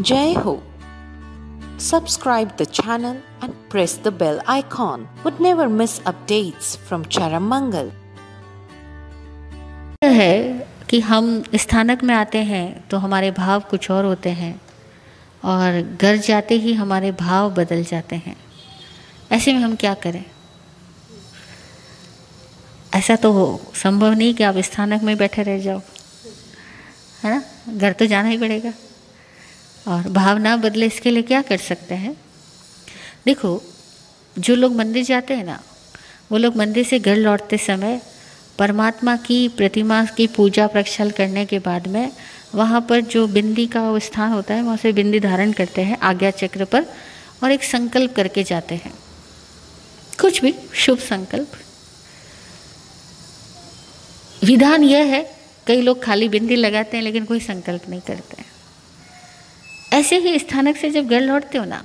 Jai Ho. Subscribe the channel and press the bell icon. Would never miss updates from Charamangal. यह है कि हम स्थानक में आते हैं तो हमारे भाव कुछ और होते हैं और घर जाते ही हमारे भाव बदल जाते हैं ऐसे में हम क्या करें ऐसा तो संभव नहीं कि आप स्थानक में बैठे रह जाओ है ना घर तो जाना ही पड़ेगा और भावना बदले इसके लिए क्या कर सकते हैं? देखो, जो लोग मंदिर जाते हैं ना, वो लोग मंदिर से घर लौटते समय परमात्मा की प्रतिमा की पूजा प्रक्षल करने के बाद में वहाँ पर जो बिंदी का वो स्थान होता है, वहाँ से बिंदी धारण करते हैं, आज्ञा चक्र पर और एक संकल्प करके जाते हैं। कुछ भी शुभ संकल्प। विधान यह है, कई लोग खाली बिंदी लगाते हैं, लेकिन कोई संकल्प नहीं करते। हैं ऐसे ही स्थानक से जब घर लौटते हो ना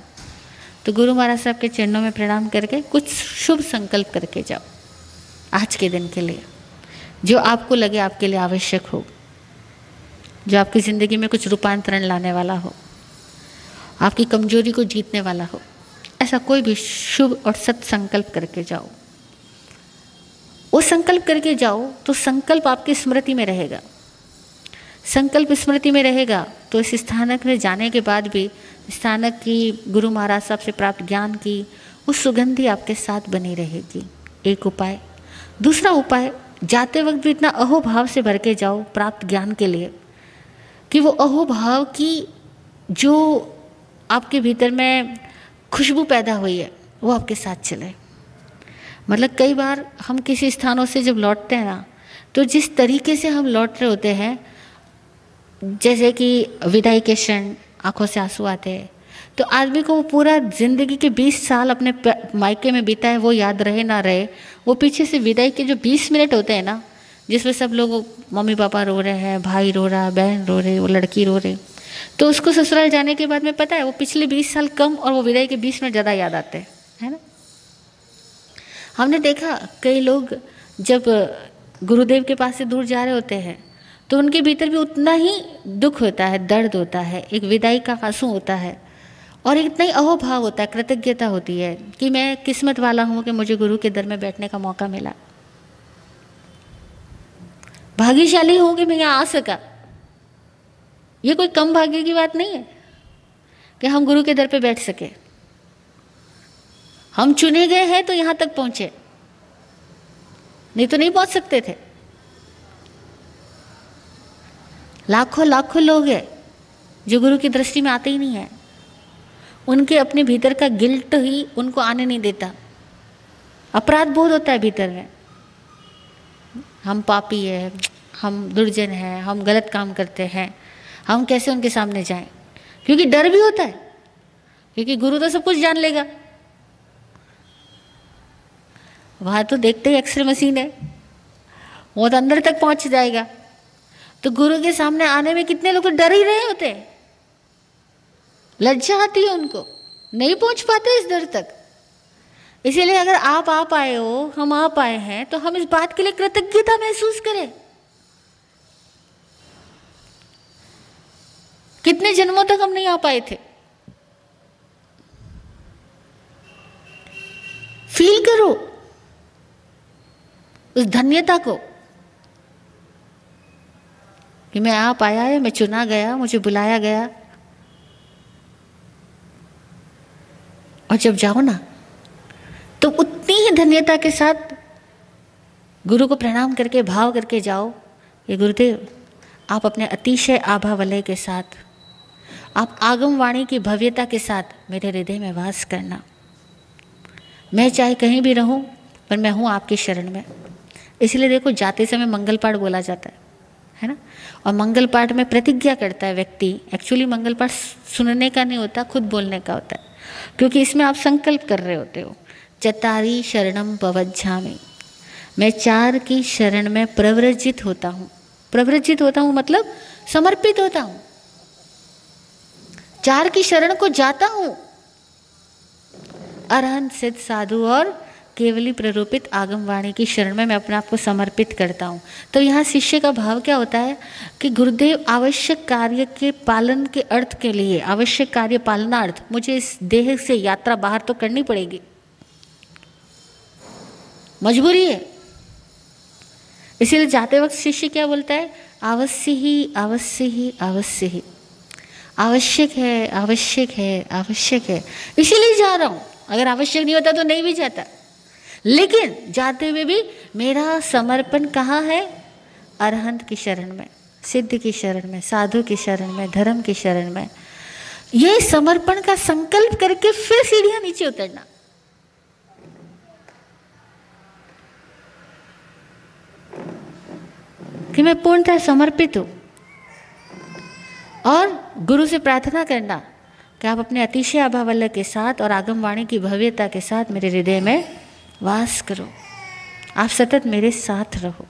तो गुरु महाराज साहब के चरणों में प्रणाम करके कुछ शुभ संकल्प करके जाओ आज के दिन के लिए, जो आपको लगे आपके लिए आवश्यक हो, जो आपकी ज़िंदगी में कुछ रूपांतरण लाने वाला हो, आपकी कमज़ोरी को जीतने वाला हो, ऐसा कोई भी शुभ और सत संकल्प करके जाओ। वो संकल्प करके जाओ तो संकल्प आपकी स्मृति में रहेगा। संकल्प स्मृति में रहेगा तो इस स्थानक में जाने के बाद भी स्थानक की गुरु महाराज साहब से प्राप्त ज्ञान की उस सुगंधी आपके साथ बनी रहेगी। एक उपाय। दूसरा उपाय, जाते वक्त भी इतना अहोभाव से भर के जाओ प्राप्त ज्ञान के लिए कि वो अहोभाव की जो आपके भीतर में खुशबू पैदा हुई है, वो आपके साथ चले। मतलब कई बार हम किसी स्थानों से जब लौटते हैं ना तो जिस तरीके से हम लौट रहे होते हैं जैसे कि विदाई के क्षण, आँखों से आँसू आते हैं। तो आदमी को वो पूरा ज़िंदगी के 20 साल अपने मायके में बीता है वो याद रहे ना रहे, वो पीछे से विदाई के जो 20 मिनट होते हैं ना, जिसमें सब लोग मम्मी पापा रो रहे हैं, भाई रो रहा है बहन रो रहे, वो लड़की रो रही। तो उसको ससुराल जाने के बाद में पता है, वो पिछले 20 साल कम और वो विदाई के 20 मिनट ज़्यादा याद आते हैं, है ना? हमने देखा, कई लोग जब गुरुदेव के पास से दूर जा रहे होते हैं तो उनके भीतर भी उतना ही दुख होता है, दर्द होता है, एक विदाई का आँसू होता है और इतना ही अहोभाव होता है, कृतज्ञता होती है कि मैं किस्मत वाला हूँ कि मुझे गुरु के दर में बैठने का मौका मिला। भाग्यशाली हूँ कि मैं यहाँ आ सका। ये कोई कम भाग्य की बात नहीं है कि हम गुरु के दर पे बैठ सके। हम चुने गए हैं तो यहाँ तक पहुँचे। नहीं तो नहीं पहुँच सकते थे। लाखों लाखों लोग हैं, जो गुरु की दृष्टि में आते ही नहीं है। उनके अपने भीतर का गिल्ट ही उनको आने नहीं देता। अपराध बोध होता है भीतर में। हम पापी है, हम दुर्जन है, हम गलत काम करते हैं, हम कैसे उनके सामने जाएँ? क्योंकि डर भी होता है, क्योंकि गुरु तो सब कुछ जान लेगा। वहाँ तो देखते ही एक्सरे मशीन है, वो तो अंदर तक पहुँच जाएगा। तो गुरु के सामने आने में कितने लोग तो डर ही रहे होते हैं। लज्जा आती है उनको। नहीं पहुँच पाते इस दर तक। इसीलिए अगर आप आ पाए हो, हम आ पाए हैं तो हम इस बात के लिए कृतज्ञता महसूस करें। कितने जन्मों तक हम नहीं आ पाए थे। फील करो उस धन्यता को। कि मैं आ पाया है, मैं चुना गया, मुझे बुलाया गया। और जब जाओ ना तो उतनी ही धन्यता के साथ गुरु को प्रणाम करके, भाव करके जाओ ये गुरुदेव, आप अपने अतिशय आभा वलय के साथ, आप आगम वाणी की भव्यता के साथ मेरे हृदय में वास करना। मैं चाहे कहीं भी रहूँ, पर मैं हूँ आपके शरण में। इसलिए देखो, जाते समय मंगल पाठ बोला जाता है। है ना? और मंगल पाठ में प्रतिज्ञा करता है व्यक्ति। एक्चुअली मंगल पाठ सुनने का नहीं होता, खुद बोलने का होता है। क्योंकि इसमें आप संकल्प कर रहे होते हो। चतारी शरणम पवज्झा में मैं चार की शरण में प्रव्रजित होता हूँ। प्रव्रजित होता हूँ मतलब समर्पित होता हूँ। चार की शरण को जाता हूँ। अरहन सिद्ध साधु और केवली प्ररूपित आगमवाणी की शरण में मैं अपने आप को समर्पित करता हूँ। तो यहाँ शिष्य का भाव क्या होता है? कि गुरुदेव, आवश्यक कार्य के पालन के अर्थ के लिए, आवश्यक कार्य पालनार्थ, मुझे इस देह से यात्रा बाहर तो करनी पड़ेगी। मजबूरी है। इसीलिए जाते वक्त शिष्य क्या बोलता है? अवश्य ही अवश्य ही अवश्य ही। आवश्यक है आवश्यक है आवश्यक है। इसीलिए जा रहा हूँ। अगर आवश्यक नहीं होता तो नहीं भी जाता। लेकिन जाते हुए भी मेरा समर्पण कहाँ है? अरहंत की शरण में, सिद्ध की शरण में, साधु की शरण में, धर्म की शरण में। ये समर्पण का संकल्प करके फिर सीढ़ियाँ नीचे उतरना। कि मैं पूर्णतः समर्पित हूँ। और गुरु से प्रार्थना करना कि आप अपने अतिशय अभावल्य के साथ और आगमवाणी की भव्यता के साथ मेरे हृदय में वास करो। आप सतत मेरे साथ रहो।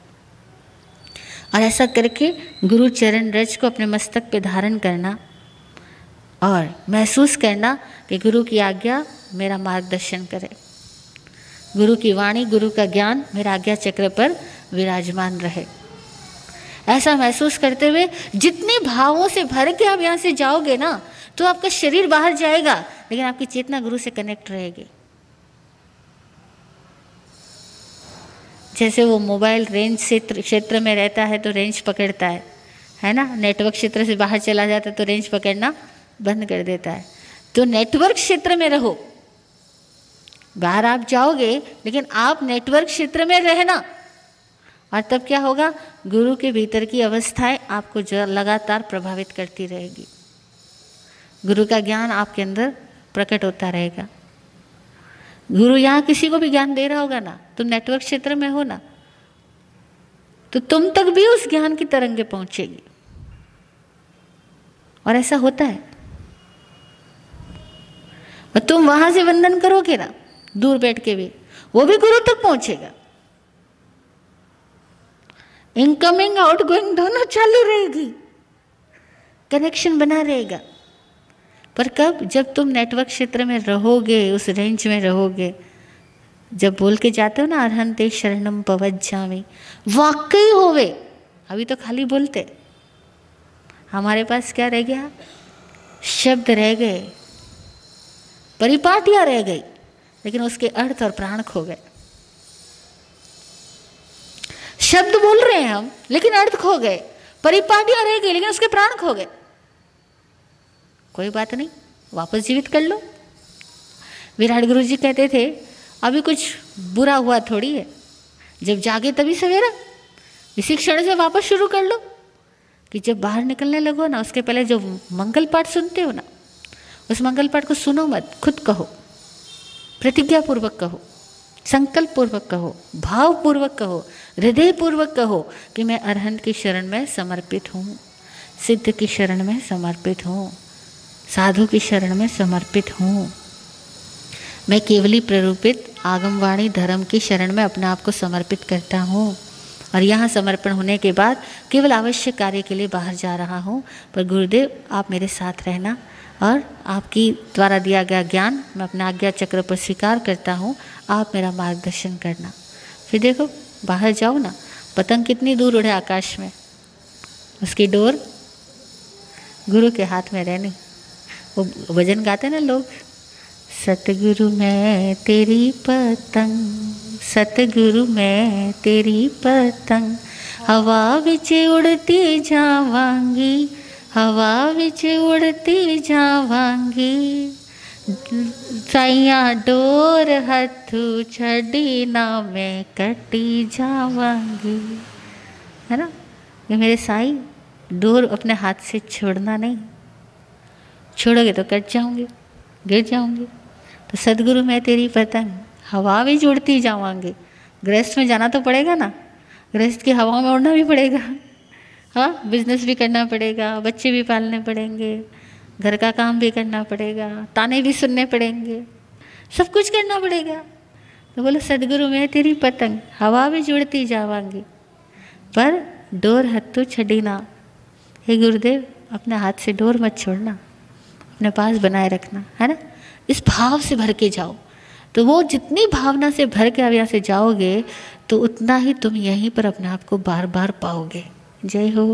और ऐसा करके गुरु चरण रज को अपने मस्तक पे धारण करना और महसूस करना कि गुरु की आज्ञा मेरा मार्गदर्शन करे। गुरु की वाणी, गुरु का ज्ञान मेरा आज्ञा चक्र पर विराजमान रहे। ऐसा महसूस करते हुए जितने भावों से भर के आप यहाँ से जाओगे ना तो आपका शरीर बाहर जाएगा, लेकिन आपकी चेतना गुरु से कनेक्ट रहेगी। जैसे वो मोबाइल रेंज क्षेत्र क्षेत्र में रहता है तो रेंज पकड़ता है। है ना? नेटवर्क क्षेत्र से बाहर चला जाता है तो रेंज पकड़ना बंद कर देता है। तो नेटवर्क क्षेत्र में रहो। बाहर आप जाओगे, लेकिन आप नेटवर्क क्षेत्र में रहना। और तब क्या होगा? गुरु के भीतर की अवस्थाएँ आपको लगातार प्रभावित करती रहेगी। गुरु का ज्ञान आपके अंदर प्रकट होता रहेगा। गुरु यहाँ किसी को भी ज्ञान दे रहा होगा ना? तुम नेटवर्क क्षेत्र में हो ना? तो तुम तक भी उस ज्ञान की तरंगे पहुंचेगी। और ऐसा होता है। और तुम वहाँ से वंदन करोगे ना, दूर बैठ के भी, वो भी गुरु तक पहुंचेगा। इनकमिंग आउटगोइंग दोनों चालू रहेगी। कनेक्शन बना रहेगा। पर कब? जब तुम नेटवर्क क्षेत्र में रहोगे, उस रेंज में रहोगे। जब बोल के जाते हो ना, अरहंते शरणम पवज्जामी। वाकई होवे। अभी तो खाली बोलते। हमारे पास क्या रह गया? शब्द रह गए। परिपाटियाँ रह गई। लेकिन उसके अर्थ और प्राण खो गए। शब्द बोल रहे हैं हम, लेकिन अर्थ खो गए। परिपाटियाँ रह गई, लेकिन उसके प्राण खो गए। कोई बात नहीं, वापस जीवित कर लो। विराट गुरु जी कहते थे, अभी कुछ बुरा हुआ थोड़ी है। जब जागे तभी सवेरा। इसी क्षण से वापस शुरू कर लो। कि जब बाहर निकलने लगो ना, उसके पहले जो मंगल पाठ सुनते हो ना, उस मंगल पाठ को सुनो मत, खुद कहो। प्रतिज्ञापूर्वक कहो संकल्प पूर्वक कहो भाव पूर्वक कहो हृदय पूर्वक कहो कि मैं अरहंत की शरण में समर्पित हूँ, सिद्ध की शरण में समर्पित हूँ। साधु की शरण में समर्पित हूँ। मैं केवली प्ररूपित आगमवाणी धर्म की शरण में अपने आप को समर्पित करता हूँ और यहाँ समर्पण होने के बाद केवल आवश्यक कार्य के लिए बाहर जा रहा हूँ। पर गुरुदेव, आप मेरे साथ रहना और आपकी द्वारा दिया गया ज्ञान मैं अपना आज्ञा चक्र पर स्वीकार करता हूँ। आप मेरा मार्गदर्शन करना। फिर देखो, बाहर जाओ ना। पतंग कितनी दूर उड़े आकाश में। उसकी डोर गुरु के हाथ में रहनी। वो भजन गाते ना लोग? सतगुरु मैं तेरी पतंग, सतगुरु मैं तेरी पतंग, हवा विच उड़ती जावांगी, हवा विच उड़ती जावांगी। साइया डोर हथू छड़ी ना मैं कटी जावांगी। है ना? ये मेरे साई डोर अपने हाथ से छोड़ना नहीं। छोड़ोगे तो कट जाऊँगी, गिर जाऊँगी। तो सदगुरु, मैं तेरी पतंग हवा भी जुड़ती जाऊँगी। गृहस्थ में जाना तो पड़ेगा ना? गृहस्थ की हवा में उड़ना भी पड़ेगा। हाँ बिज़नेस भी करना पड़ेगा, बच्चे भी पालने पड़ेंगे, घर का काम भी करना पड़ेगा, ताने भी सुनने पड़ेंगे। सब कुछ करना पड़ेगा। तो बोलो, सदगुरु, मैं तेरी पतंग हवा भी जुड़ती जावांगी पर डोर हत्तू छड़ी ना। हे गुरुदेव, अपने हाथ से डोर मत छोड़ना। अपने पास बनाए रखना, है ना? इस भाव से भर के जाओ। तो वो जितनी भावना से भर के आप यहाँ से जाओगे तो उतना ही तुम यहीं पर अपने आप को बार बार पाओगे। जय हो।